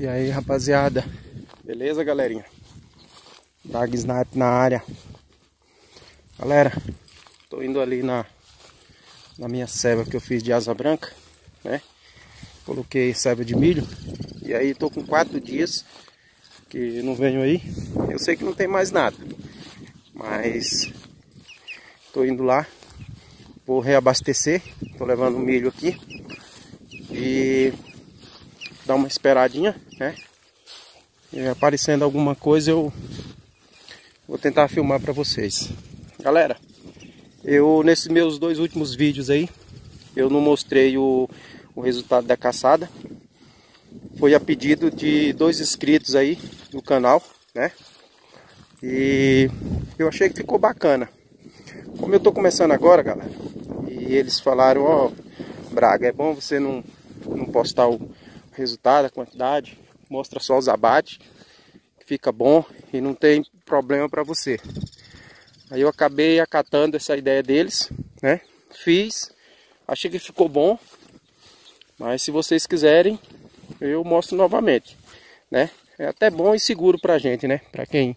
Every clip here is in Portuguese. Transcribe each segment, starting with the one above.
E aí, rapaziada? Beleza, galerinha? Brag Snipe na área. Galera, tô indo ali na, na minha ceva que eu fiz de asa branca, né? Coloquei ceva de milho. E aí tô com quatro dias que não venho aí. Eu sei que não tem mais nada. Mas tô indo lá. Vou reabastecer. Tô levando milho aqui. E dar uma esperadinha, né? E aparecendo alguma coisa eu vou tentar filmar para vocês. Galera, eu nesses meus dois últimos vídeos aí, eu não mostrei o, o resultado da caçada. Foi a pedido de dois inscritos aí no canal, né? E eu achei que ficou bacana. Como eu tô começando agora, galera, e eles falaram, ó, oh, Braga, é bom você não, não postar o, resultado, a quantidade, mostra só os abates, fica bom e não tem problema para você. Aí eu acabei acatando essa ideia deles, né? Fiz, achei que ficou bom, mas se vocês quiserem, eu mostro novamente, né? É até bom e seguro pra gente, né? Pra quem,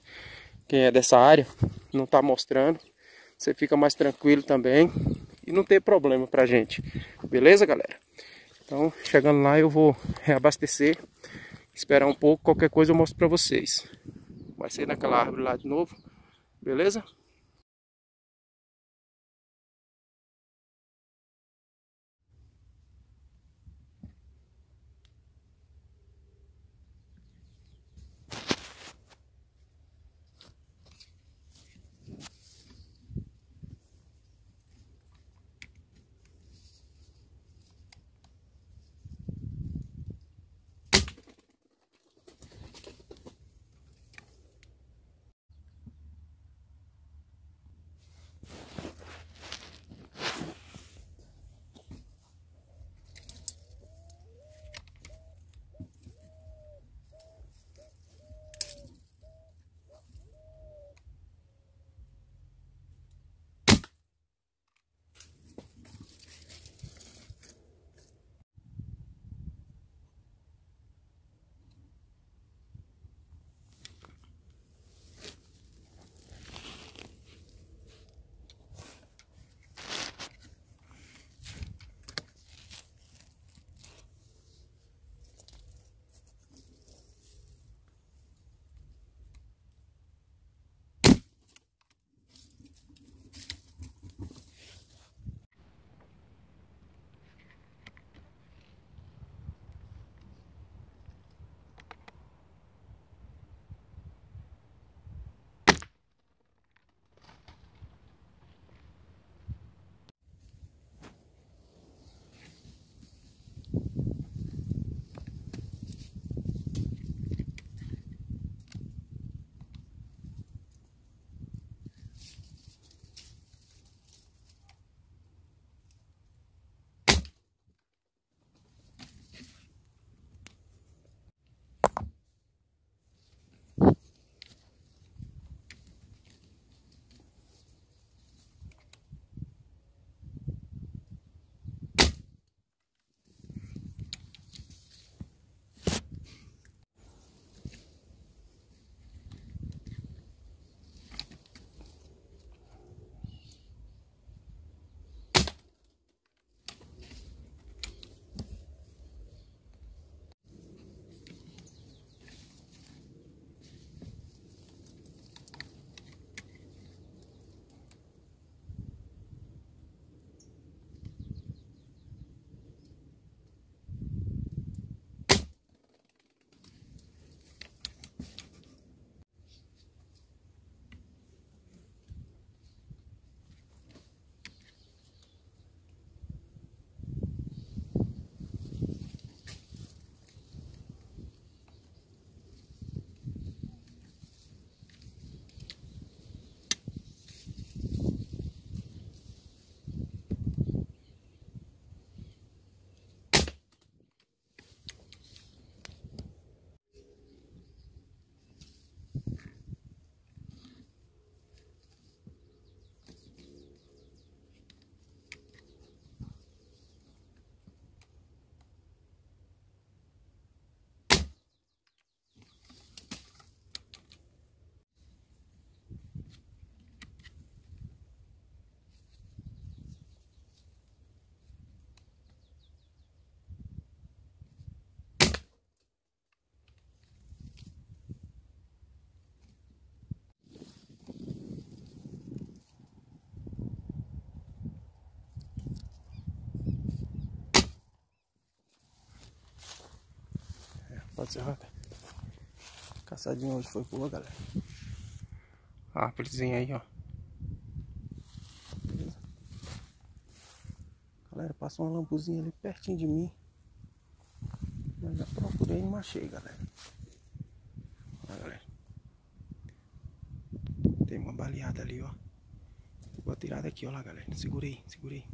quem é dessa área, não tá mostrando, você fica mais tranquilo também e não tem problema pra gente. Beleza, galera? Então, chegando lá eu vou reabastecer, esperar um pouco, qualquer coisa eu mostro para vocês. Vai ser naquela árvore lá de novo, beleza? Rapaziada. Caçadinha hoje foi boa, galera. Árvorezinha aí, ó. Galera, passou uma lambuzinha ali pertinho de mim. Mas já procurei e não achei, galera. Olha, galera. Tem uma baleada ali, ó. Vou tirar daqui, ó lá, galera. Segurei, segurei.